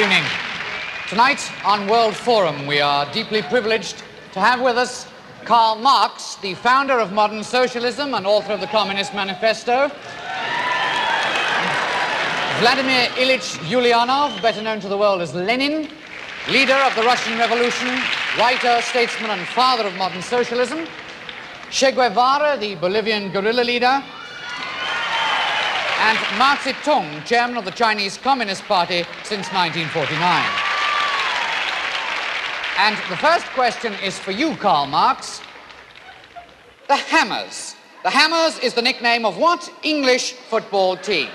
Evening. Tonight on World Forum, we are deeply privileged to have with us Karl Marx, the founder of modern socialism and author of the Communist Manifesto. Vladimir Ilyich Ulyanov, better known to the world as Lenin, leader of the Russian Revolution, writer, statesman, and father of modern socialism. Che Guevara, the Bolivian guerrilla leader, and Mao Zedong, chairman of the Chinese Communist Party since 1949. And the first question is for you, Karl Marx. The Hammers. The Hammers is the nickname of what English football team?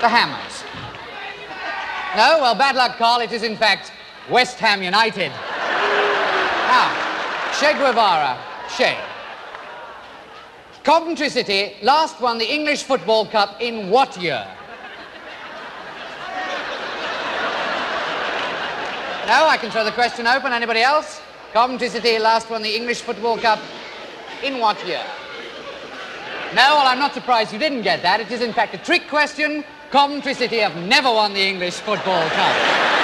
The Hammers. No? Well, bad luck, Karl. It is, in fact, West Ham United. Now, Che Guevara, Che. Coventry City last won the English Football Cup in what year? No, I can throw the question open. Anybody else? Coventry City last won the English Football Cup in what year? No, well, I'm not surprised you didn't get that. It is, in fact, a trick question. Coventry City have never won the English Football Cup.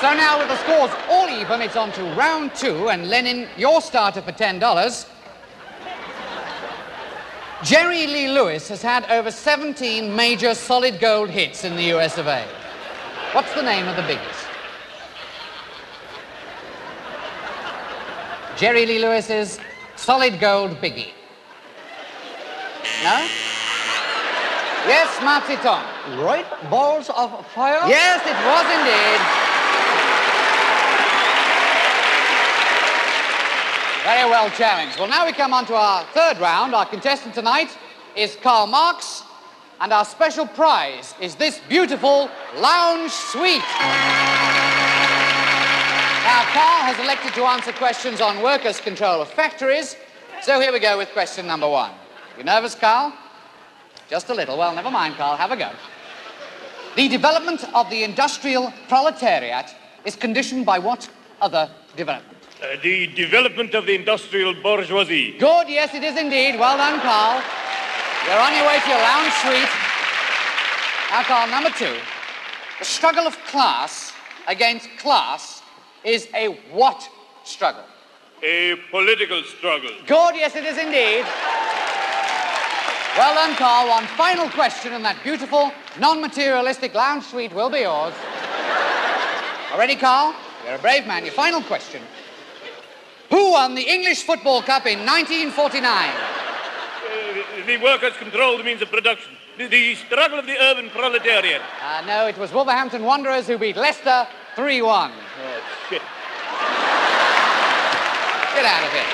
So now, with the scores all even, it's on to round two, and Lenin, your starter for $10. Jerry Lee Lewis has had over 17 major solid gold hits in the US of A. What's the name of the biggest? Jerry Lee Lewis's solid gold biggie. No? Yes, Mao Zedong. Great Balls of Fire? Yes, it was indeed. Very well challenged. Well, now we come on to our third round. Our contestant tonight is Karl Marx, and our special prize is this beautiful lounge suite. Now, Karl has elected to answer questions on workers' control of factories, so here we go with question number one. You nervous, Karl? Just a little. Well, never mind, Karl. Have a go. The development of the industrial proletariat is conditioned by what other development? Uh, the development of the industrial bourgeoisie. Good, yes, it is indeed. Well done, Karl. You're on your way to your lounge suite. Now, Karl, number two. The struggle of class against class is a what struggle? A political struggle. Good, yes, it is indeed. Well done, Karl. One final question, and that beautiful, non materialistic lounge suite will be yours. All ready, Karl? You're a brave man. Your final question. Who won the English Football Cup in 1949? Uh, the workers controlled the means of production. The, the struggle of the urban proletariat. Uh, no, it was Wolverhampton Wanderers who beat Leicester 3 1. Oh, shit. Get out of here.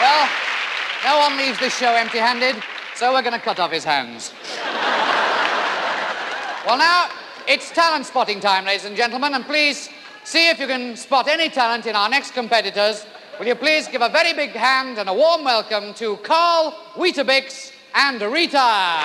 Well, no one leaves this show empty handed, so we're going to cut off his hands. well, now it's talent spotting time, ladies and gentlemen, and please see if you can spot any talent in our next competitors. Will you please give a very big hand and a warm welcome to Carl Weetabix and Rita?